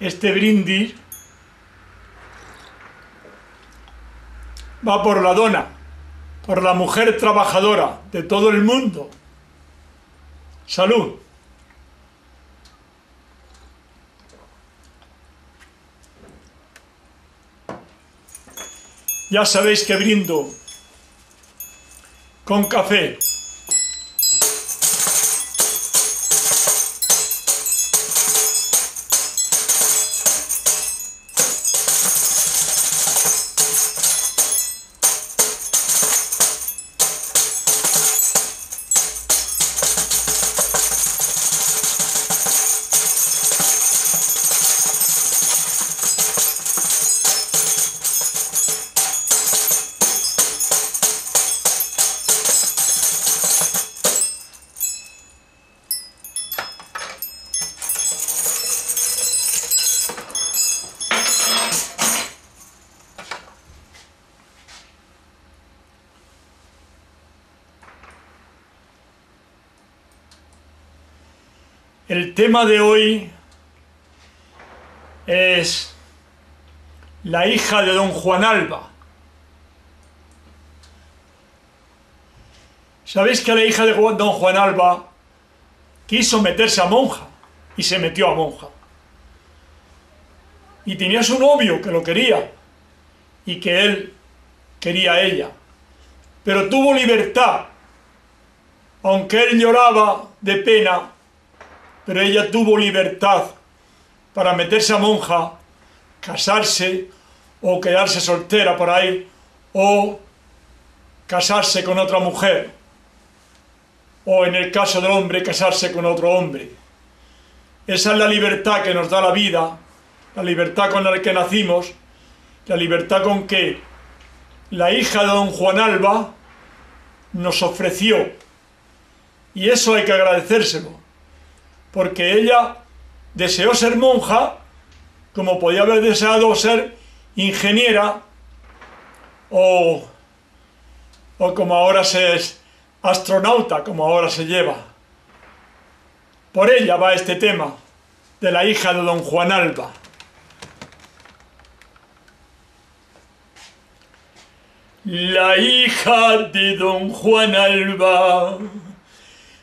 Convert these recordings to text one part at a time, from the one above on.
Este brindis va por la dona, por la mujer trabajadora de todo el mundo. Salud. Ya sabéis que brindo con café. El tema de hoy es la hija de don Juan Alba. Sabéis que la hija de don Juan Alba quiso meterse a monja y se metió a monja. Y tenía su novio que lo quería y que él quería a ella. Pero tuvo libertad, aunque él lloraba de pena pero ella tuvo libertad para meterse a monja, casarse o quedarse soltera por ahí, o casarse con otra mujer, o en el caso del hombre, casarse con otro hombre. Esa es la libertad que nos da la vida, la libertad con la que nacimos, la libertad con que la hija de don Juan Alba nos ofreció. Y eso hay que agradecérselo porque ella deseó ser monja, como podía haber deseado ser ingeniera o, o como ahora se es astronauta, como ahora se lleva. Por ella va este tema de la hija de don Juan Alba. La hija de don Juan Alba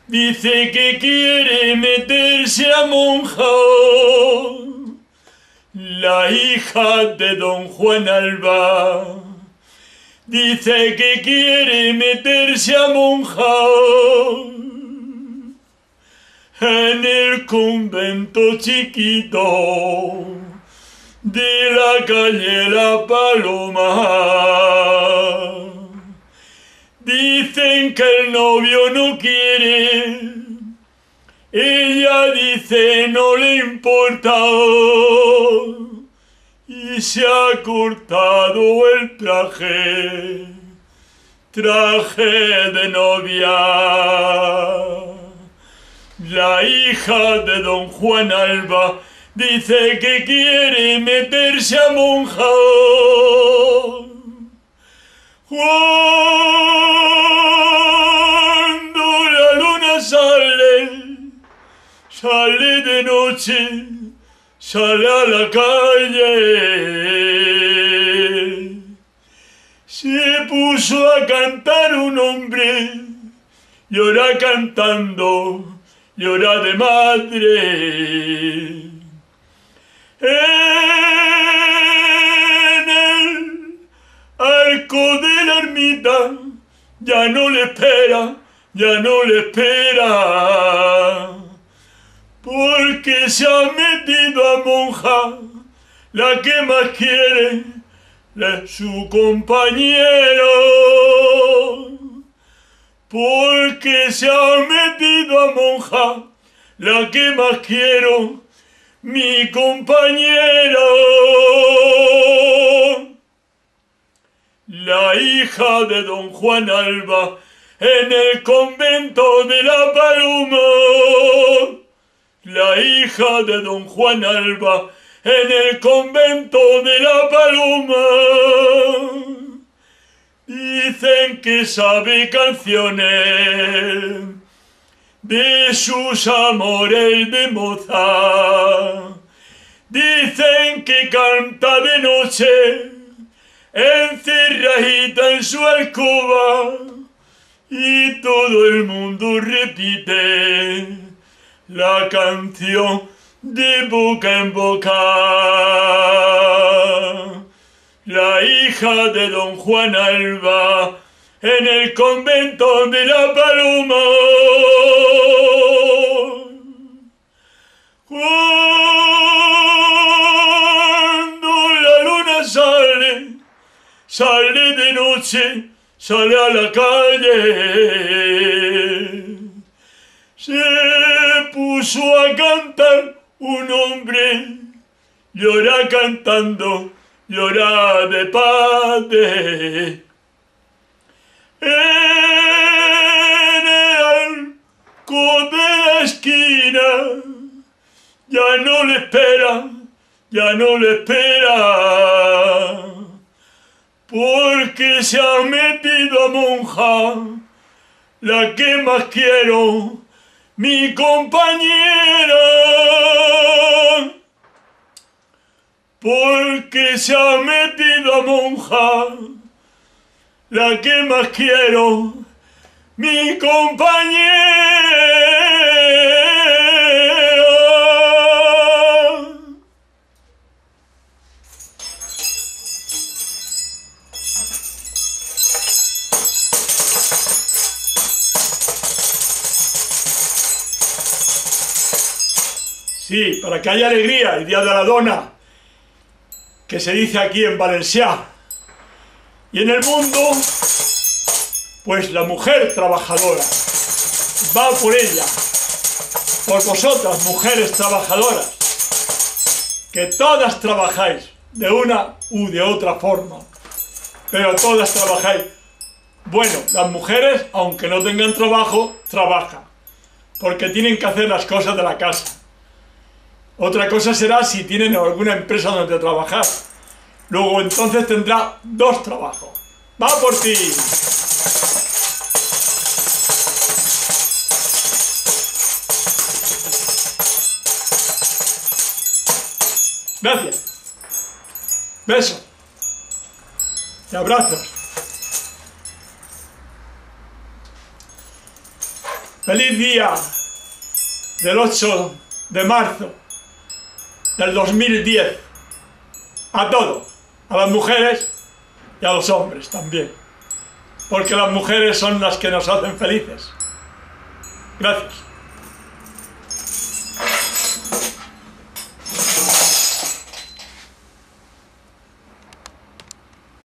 Dice que quiere meterse a monja. La hija de don Juan Alba. Dice que quiere meterse a monja. En el convento chiquito de la calle La Paloma. Dicen que el novio no quiere. Ella dice no le importa. Y se ha cortado el traje. Traje de novia. La hija de don Juan Alba dice que quiere meterse a monja. Cuando sale de noche, sale a la calle. Se puso a cantar un hombre, llora cantando, llora de madre. arco de la ermita ya no le espera, ya no le espera, porque se ha metido a monja, la que más quiere es su compañero, porque se ha metido a monja, la que más quiero, mi compañero. La hija de don Juan Alba en el convento de la Paloma. La hija de don Juan Alba en el convento de la Paloma. Dicen que sabe canciones de sus amores de moza Dicen que canta de noche, encerradita en su alcoba, y todo el mundo repite la canción de boca en boca. La hija de don Juan Alba en el convento de la Paloma. Cuando la luna sale, sale de noche, sale a la calle. Se puso a cantar un hombre, llora cantando, llora de padre. En el arco de la esquina ya no le espera, ya no le espera, porque se ha metido a monja, la que más quiero, mi compañera, porque se ha metido a monja, la que más quiero, mi compañera. Sí, para que haya alegría el día de la dona, que se dice aquí en Valencia. Y en el mundo, pues la mujer trabajadora va por ella, por vosotras, mujeres trabajadoras, que todas trabajáis de una u de otra forma, pero todas trabajáis. Bueno, las mujeres, aunque no tengan trabajo, trabajan, porque tienen que hacer las cosas de la casa. Otra cosa será si tienen alguna empresa donde trabajar. Luego entonces tendrá dos trabajos. ¡Va por ti! Gracias. Besos. Y abrazos. Feliz día del 8 de marzo del 2010 a todos, a las mujeres y a los hombres también, porque las mujeres son las que nos hacen felices. Gracias.